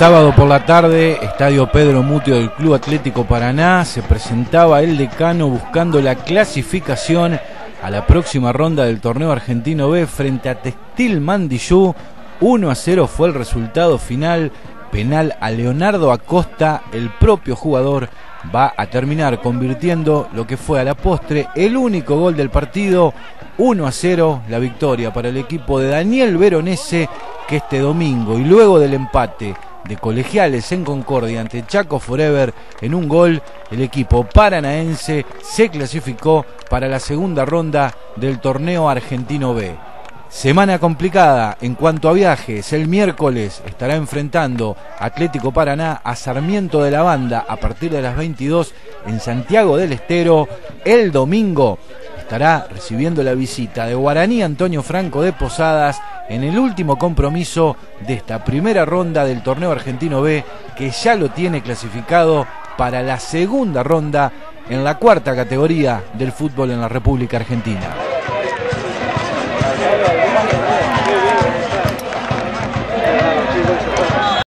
Sábado por la tarde, Estadio Pedro Mutio del Club Atlético Paraná, se presentaba el decano buscando la clasificación a la próxima ronda del torneo argentino B frente a Textil Mandillú. 1 a 0 fue el resultado final penal a Leonardo Acosta, el propio jugador va a terminar convirtiendo lo que fue a la postre el único gol del partido. 1 a 0 la victoria para el equipo de Daniel Veronese que este domingo y luego del empate de colegiales en Concordia ante Chaco Forever en un gol, el equipo paranaense se clasificó para la segunda ronda del torneo argentino B. Semana complicada en cuanto a viajes. El miércoles estará enfrentando Atlético Paraná a Sarmiento de la Banda a partir de las 22 en Santiago del Estero. El domingo estará recibiendo la visita de Guaraní Antonio Franco de Posadas en el último compromiso de esta primera ronda del torneo argentino B que ya lo tiene clasificado para la segunda ronda en la cuarta categoría del fútbol en la República Argentina.